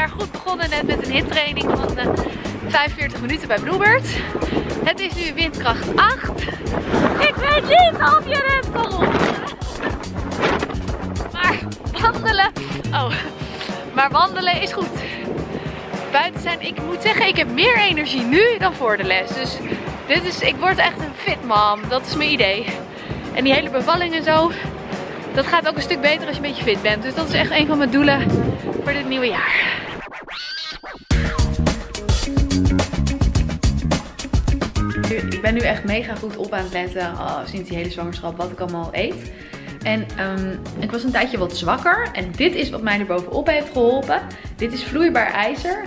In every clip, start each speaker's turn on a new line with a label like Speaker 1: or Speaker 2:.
Speaker 1: jaar goed begonnen net met een hittraining van uh, 45 minuten bij Bluebird. Het is nu windkracht 8. Ik weet niet of je het kan Maar wandelen, oh, maar wandelen is goed. Buiten zijn, ik moet zeggen, ik heb meer energie nu dan voor de les. Dus dit is, ik word echt een fit mom. Dat is mijn idee. En die hele bevalling en zo, dat gaat ook een stuk beter als je een beetje fit bent. Dus dat is echt een van mijn doelen voor dit nieuwe jaar. Ik ben nu echt mega goed op aan het letten sinds die hele zwangerschap wat ik allemaal eet. En um, ik was een tijdje wat zwakker. En dit is wat mij er bovenop heeft geholpen. Dit is vloeibaar ijzer.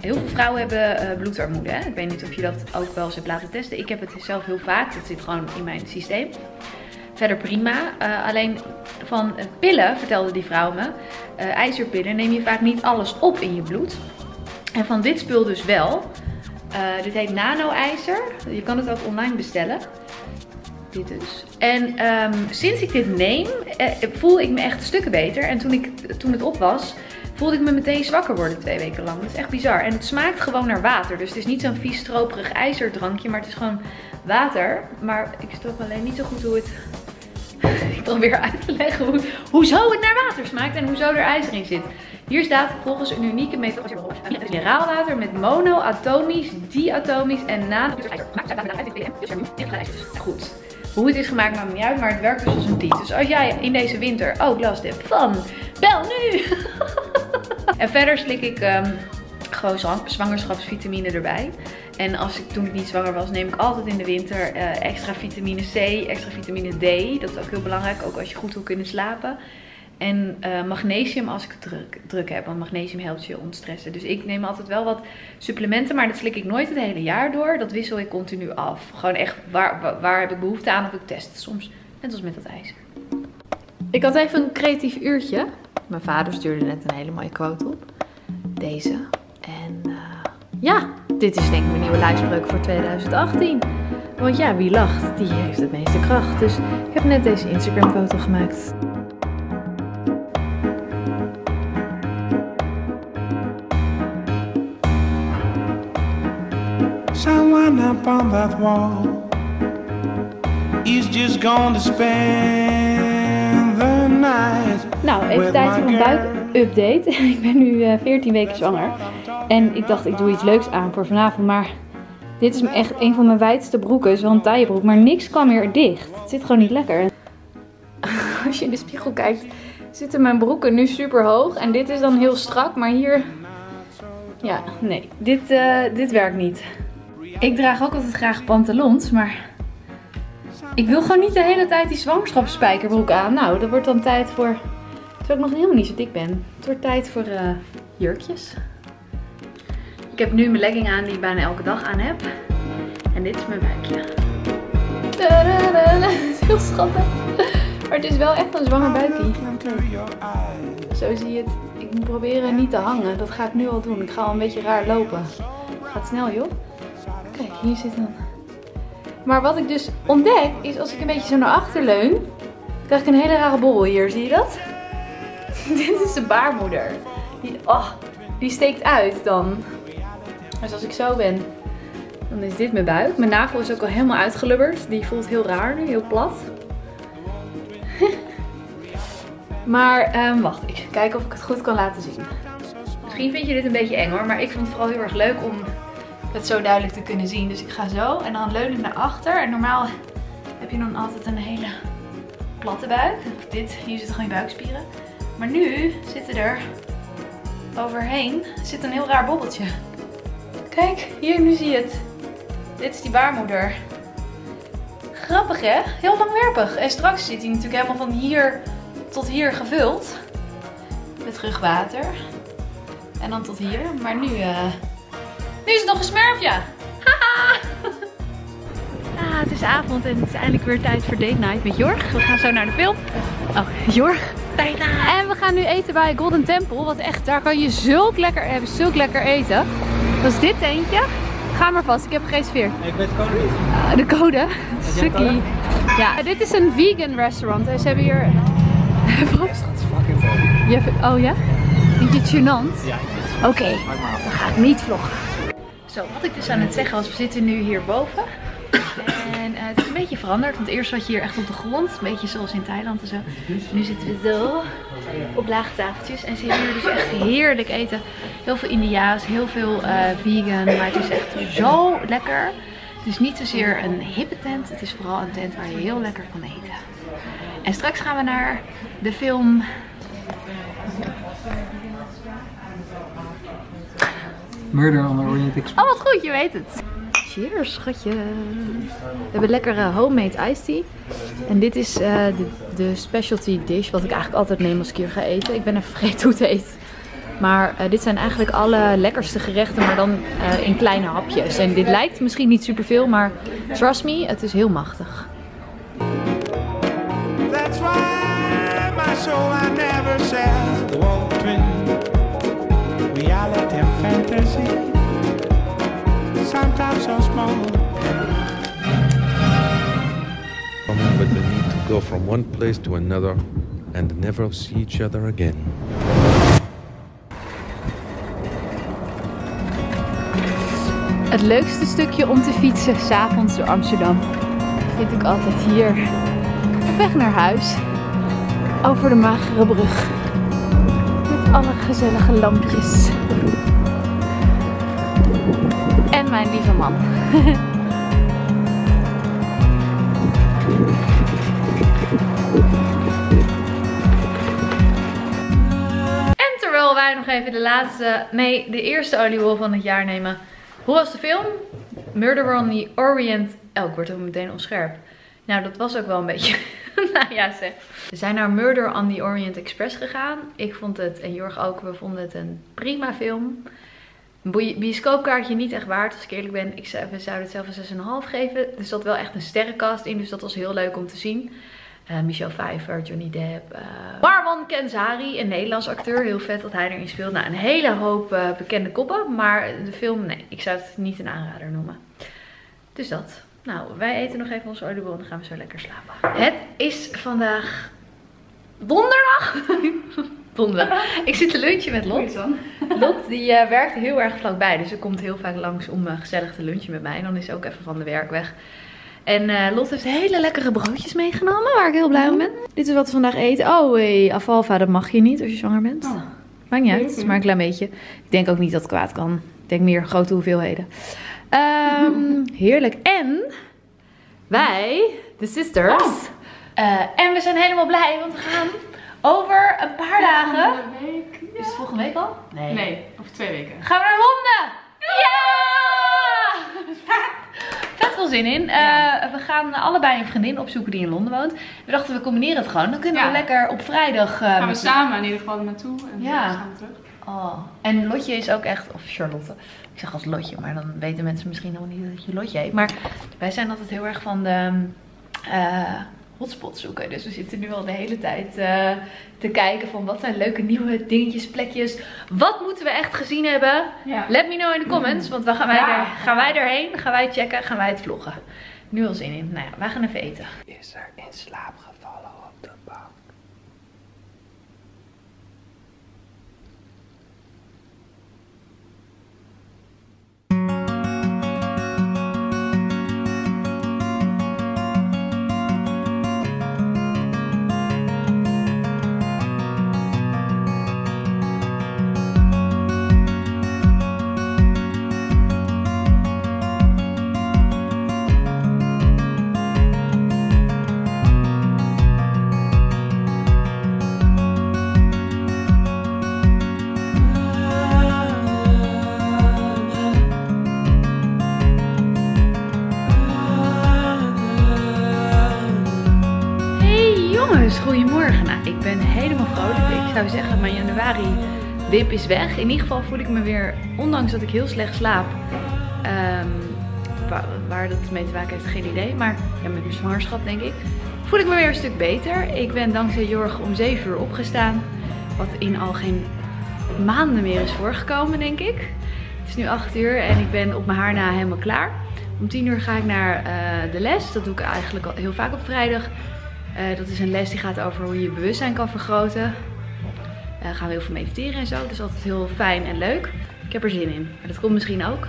Speaker 1: Heel veel vrouwen hebben uh, bloedarmoede. Hè? Ik weet niet of je dat ook wel eens hebt laten testen. Ik heb het zelf heel vaak. Dat zit gewoon in mijn systeem. Verder prima. Uh, alleen van pillen, vertelde die vrouw me, ijzerpillen, neem je vaak niet alles op in je bloed. En van dit spul dus wel. Uh, dit heet nano-ijzer. Je kan het ook online bestellen. Dit dus. En um, sinds ik dit neem, voel ik me echt stukken beter. En toen, ik, toen het op was, voelde ik me meteen zwakker worden twee weken lang. Dat is echt bizar. En het smaakt gewoon naar water. Dus het is niet zo'n vies stroperig ijzerdrankje, maar het is gewoon water. Maar ik snap alleen niet zo goed hoe het ik probeer uit te leggen hoe, hoezo het naar water smaakt en hoezo er ijzer in zit. Hier staat volgens een unieke methode mineraalwater met monoatomisch, diatomisch en nano. Goed. Hoe het is gemaakt maakt niet uit, maar het werkt dus als een tiet. Dus als jij in deze winter ook last hebt van, bel nu! en verder slik ik um, gewoon zwangerschapsvitamine erbij. En als ik toen niet zwanger was, neem ik altijd in de winter uh, extra vitamine C, extra vitamine D. Dat is ook heel belangrijk, ook als je goed wil kunnen slapen. En uh, magnesium als ik het druk, druk heb, want magnesium helpt je ontstressen. Dus ik neem altijd wel wat supplementen, maar dat slik ik nooit het hele jaar door. Dat wissel ik continu af. Gewoon echt, waar, waar, heb ik behoefte aan of ik test soms. Net als met dat ijzer. Ik had even een creatief uurtje. Mijn vader stuurde net een hele mooie quote op. Deze. En uh, ja, dit is denk ik mijn nieuwe lijfspreuk voor 2018. Want ja, wie lacht, die heeft het meeste kracht. Dus ik heb net deze Instagram foto gemaakt. Up on that wall is just going to spend the night. Nou, even tijd voor een buik-update. ik ben nu uh, 14 weken zwanger. En ik dacht, ik doe iets leuks aan voor vanavond. Maar dit is echt een van mijn wijdste broeken. Het is wel een taillebroek, maar niks kwam meer dicht. Het zit gewoon niet lekker. Als je in de spiegel kijkt, zitten mijn broeken nu super hoog. En dit is dan heel strak, maar hier... Ja, nee. Dit, uh, dit werkt niet. Ik draag ook altijd graag pantalons, maar... Ik wil gewoon niet de hele tijd die zwangerschapsspijkerbroek aan. Nou, dat wordt dan tijd voor... Terwijl ik nog helemaal niet zo dik ben. Het wordt tijd voor uh, jurkjes. Ik heb nu mijn legging aan die ik bijna elke dag aan heb. En dit is mijn buikje. Dat is heel schattig. Maar het is wel echt een zwanger buikje. Zo zie je het. Ik moet proberen niet te hangen. Dat ga ik nu al doen. Ik ga al een beetje raar lopen. Het gaat snel joh. Kijk, hier zit dan. Maar wat ik dus ontdek is als ik een beetje zo naar achter leun. Krijg ik een hele rare borrel hier. Zie je dat? Dit is de baarmoeder. Die, oh, die steekt uit dan. Dus als ik zo ben, dan is dit mijn buik. Mijn nagel is ook al helemaal uitgelubberd. Die voelt heel raar nu, heel plat. maar um, wacht, ik ga kijken of ik het goed kan laten zien. Misschien vind je dit een beetje eng hoor, maar ik vond het vooral heel erg leuk om het zo duidelijk te kunnen zien. Dus ik ga zo en dan leun ik naar achter. En normaal heb je dan altijd een hele platte buik. Dit, hier zitten gewoon je buikspieren. Maar nu zitten er overheen zit een heel raar bobbeltje. Kijk, hier, nu zie je het. Dit is die baarmoeder. Grappig hè? Heel langwerpig. En straks zit hij natuurlijk helemaal van hier tot hier gevuld. Met rugwater. En dan tot hier. Maar nu, uh... nu is het nog een smurfje. Haha! ah, het is avond en het is eindelijk weer tijd voor date night met Jorg. We gaan zo naar de film. Oh, Jorg. En we gaan nu eten bij Golden Temple. Wat echt, daar kan je zulk lekker, hebben zulk lekker eten. Dat is dit tentje. Ga maar vast, ik heb gereserveerd.
Speaker 2: Ik weet de code niet.
Speaker 1: Uh, de code? Sukkie. Ja, dit is een vegan restaurant. Ze hebben hier... Wat?
Speaker 2: Dat is fucking.
Speaker 1: Oh ja? Vind je het gênant?
Speaker 2: Ja, ik vind het
Speaker 1: Oké, dan ga ik niet vloggen. Zo, wat ik dus aan het zeggen was, we zitten nu hierboven. En uh, het is een beetje veranderd, want eerst zat je hier echt op de grond. Een beetje zoals in Thailand en zo. Nu zitten we zo op lage tafeltjes. En ze hebben hier dus echt heerlijk eten. Heel veel Indiaas, heel veel uh, vegan. Maar het is echt zo lekker. Het is niet zozeer een hippe tent. Het is vooral een tent waar je heel lekker kan eten. En straks gaan we naar de film
Speaker 2: Murder on the Orient Express.
Speaker 1: Oh, wat goed, je weet het. Cheers, schatje. We hebben lekkere homemade iced tea. En dit is uh, de, de, specialty dish, wat ik eigenlijk altijd neem als ik hier ga eten. Ik ben even vergeten hoe het heet. Maar uh, dit zijn eigenlijk alle lekkerste gerechten, maar dan uh, in kleine hapjes. En dit lijkt misschien niet superveel, maar trust me, het is heel machtig. That's why my soul I never said so small
Speaker 3: but the need to go from one place to another and never see each other again.
Speaker 1: Het leukste stukje om te fietsen s'avonds door Amsterdam vind ik altijd hier. Op weg naar huis. Over de magere brug. Met alle gezellige lampjes. Mijn lieve man. En terwijl wij nog even de laatste, nee, de eerste oliewol van het jaar nemen. Hoe was de film? Murder on the Orient. Oh, ik word ook meteen onscherp. Nou, dat was ook wel een beetje. nou ja, zeg. We zijn naar Murder on the Orient Express gegaan. Ik vond het, en Jorg ook, we vonden het een prima film. Een bioscoopkaartje niet echt waard, als ik eerlijk ben. Ik zou, we zouden het zelf een 6,5 geven. Er zat wel echt een sterrenkast in, dus dat was heel leuk om te zien. Uh, Michelle Pfeiffer, Johnny Depp, uh, Marwan Kenzari, een Nederlands acteur. Heel vet dat hij erin speelt. Nou, een hele hoop uh, bekende koppen, maar de film, nee, ik zou het niet een aanrader noemen. Dus dat. Nou, wij eten nog even onze oliebol en dan gaan we zo lekker slapen. Het is vandaag donderdag. donderdag. Ik zit te lunchen met Lot. Lot die uh, werkt heel erg vlakbij, dus ze komt heel vaak langs om uh, gezellig te lunchen met mij. En dan is ze ook even van de werk weg. En uh, Lot heeft hele lekkere broodjes meegenomen, waar ik heel blij om ben. Dit is wat we vandaag eten. Oh, hey, afalfa, dat mag je niet als je zwanger bent. Oh. Maakt niet uit, maar een klein beetje. Ik denk ook niet dat het kwaad kan. Ik denk meer grote hoeveelheden. Um, heerlijk. En wij, de sisters. Oh. Uh, en we zijn helemaal blij, want we gaan over een paar dagen.
Speaker 4: Week,
Speaker 1: ja. Is het volgende week al?
Speaker 4: Nee. Nee, over twee weken.
Speaker 1: Gaan we naar Londen! Ja! Vet veel zin in. Ja. Uh, we gaan allebei een vriendin opzoeken die in Londen woont. We dachten we combineren het gewoon. Dan kunnen we lekker op vrijdag. Uh,
Speaker 4: gaan we samen in ieder geval naartoe en ja. dan gaan we terug.
Speaker 1: Oh. En Lotje is ook echt, of Charlotte. Ik zeg als Lotje, maar dan weten mensen misschien nog niet dat je Lotje heet. Maar wij zijn altijd heel erg van de uh, hotspot zoeken. Dus we zitten nu al de hele tijd uh, te kijken van wat zijn leuke nieuwe dingetjes, plekjes. Wat moeten we echt gezien hebben? Ja. Let me know in de comments, want dan gaan wij, ja. er, gaan wij erheen, gaan wij checken, gaan wij het vloggen. Nu al zin in. Nou ja, wij gaan even eten.
Speaker 3: Is er in slaap
Speaker 1: zou zeggen, mijn januari dip is weg. In ieder geval voel ik me weer, ondanks dat ik heel slecht slaap, um, waar, dat mee te maken heeft, geen idee. Maar met mijn zwangerschap denk ik, voel ik me weer een stuk beter. Ik ben dankzij Jorg om 7 uur opgestaan, wat in al geen maanden meer is voorgekomen denk ik. Het is nu 8 uur en ik ben op mijn haar na helemaal klaar. Om 10 uur ga ik naar uh, de les. Dat doe ik eigenlijk al heel vaak op vrijdag. Uh, dat is een les die gaat over hoe je bewustzijn kan vergroten. Uh, gaan we heel veel mediteren en zo. Dat is altijd heel fijn en leuk. Ik heb er zin in. Maar dat komt misschien ook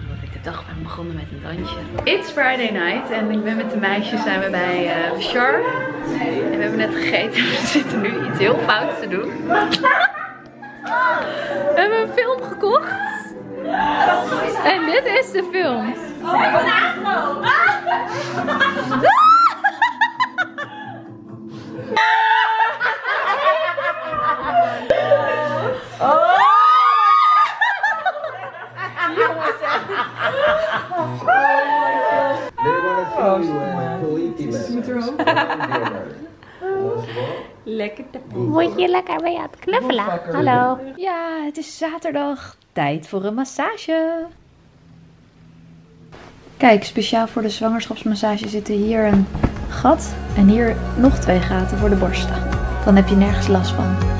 Speaker 1: omdat ik de dag ben begonnen met een dansje. It's Friday night en ik ben met de meisjes zijn we bij uh, Char. En we hebben net gegeten. We zitten nu iets heel fouts te doen. We hebben een film gekocht. En dit is de film. Oh, ik ben
Speaker 5: Word je lekker mee aan het knuffelen? Hallo.
Speaker 1: Ja, het is zaterdag. Tijd voor een massage. Kijk, speciaal voor de zwangerschapsmassage zitten hier een gat en hier nog twee gaten voor de borsten. Dan heb je nergens last van.